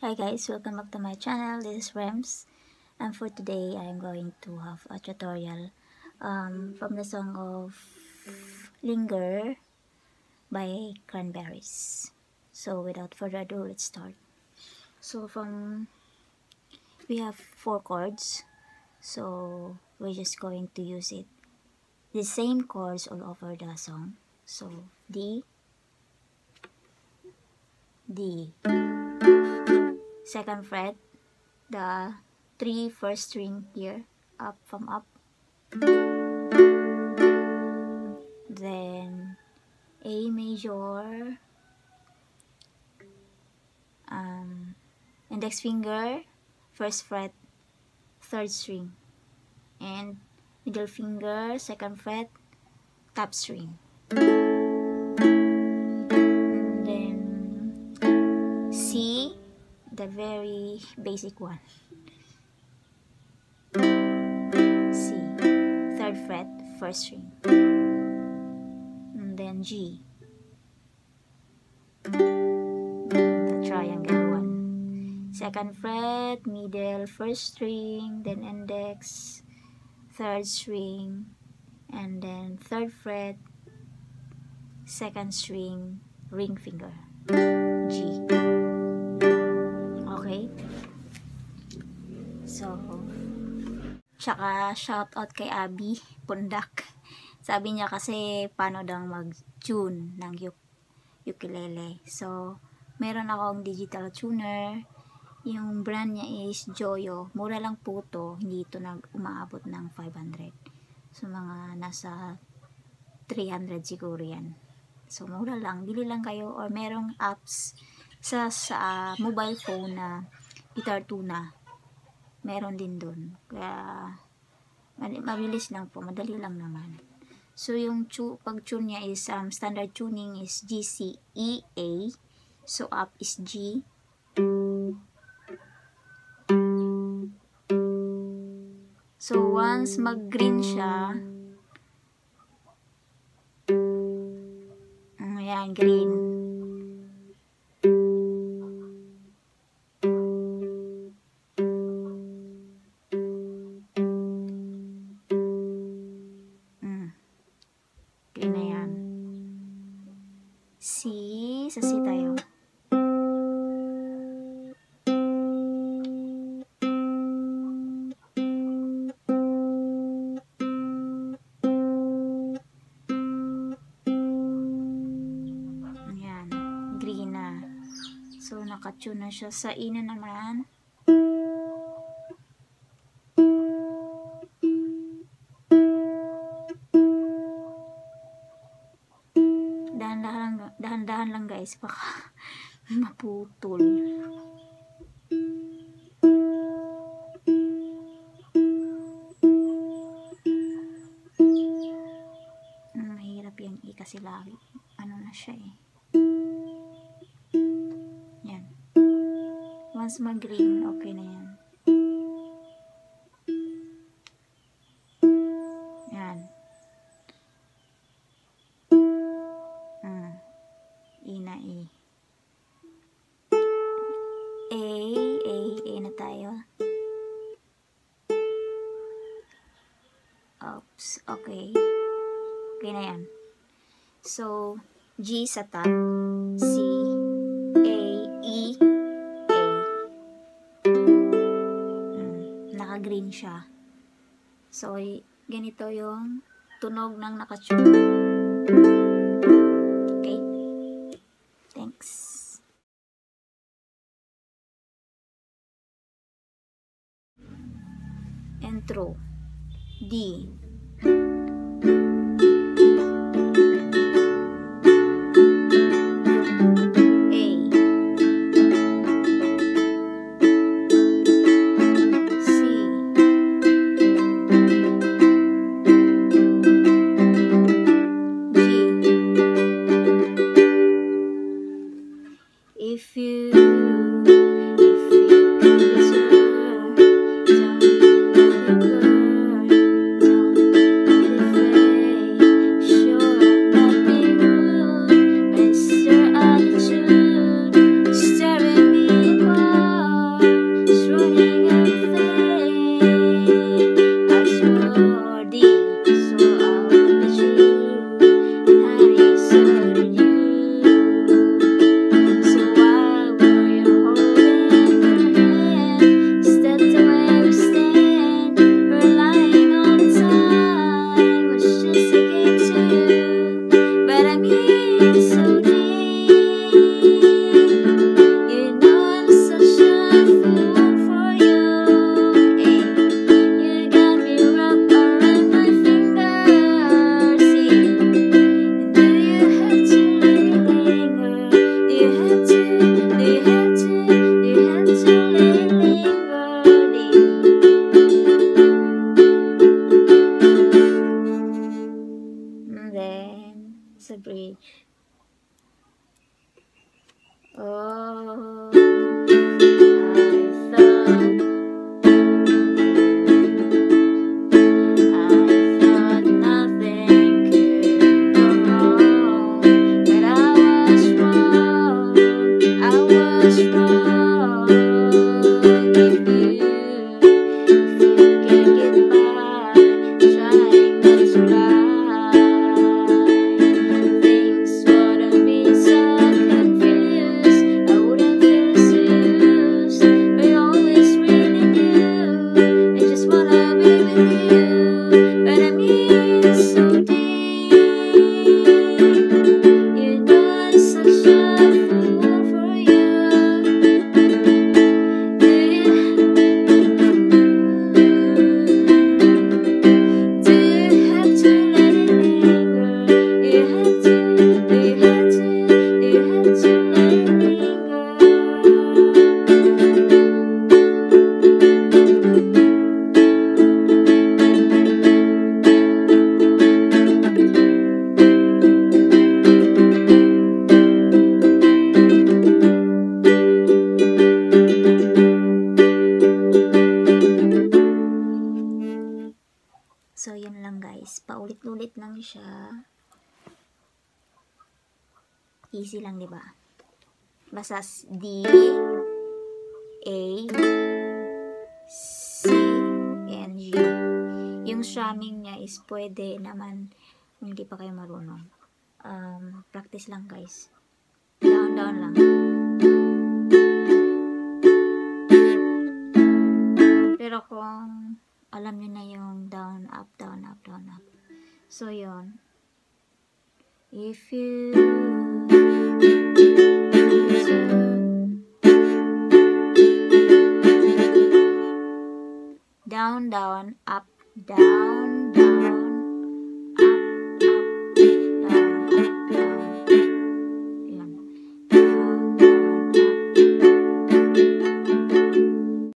Hi guys, welcome back to my channel. This is Rems. And for today, I'm going to have a tutorial um, from the song of Linger by Cranberries. So without further ado, let's start. So from, we have four chords. So we're just going to use it. The same chords all over the song. So D, D, second fret, the three first string here, up from up. Then A major, um, index finger, first fret, third string, and middle finger, second fret, top string. The very basic one. C, third fret, first string. And then G, the triangle one. Second fret, middle, first string, then index, third string, and then third fret, second string, ring finger, tsaka shout out kay Abby Pundak. Sabi niya kasi paano daw mag-tune ng uk ukulele. So, meron akong digital tuner. Yung brand niya is Joyo. Mura lang po to. Hindi ito nag umaabot ng 500. So, mga nasa 300 siguro yan. So, mura lang. Bili lang kayo or merong apps sa, sa mobile phone na guitar tuna. Meron din dun. Kaya, mabilis lang po. Madali lang naman. So, yung tu pag-tune niya is, um, standard tuning is G, C, E, A. So, up is G. So, once mag-green siya, Ayan, green. Sa C tayo. Ayan, green na. So, nakatune na siya. Sa ina naman, dahan-dahan lang, guys, baka maputol. Mahirap yung i kasi lagi. Ano na siya eh. Yan. Once mag-green, okay na yan. Yan. Oops, okay. Okay na yan. So, G sa top, C, A, E, A. Mm, naka-green siya. So, ganito yung tunog ng nakatune. Okay? Thanks. Intro. D. あ。guys. Paulit-ulit lang siya. Easy lang, di ba? Basta D, A, C, and G. Yung strumming niya is pwede naman hindi pa kayo marunong. Um, practice lang, guys. Down, down lang. Pero kung alam niyo na yung down, up, down, up, down, up. So, yon If you... Down, down, up, down.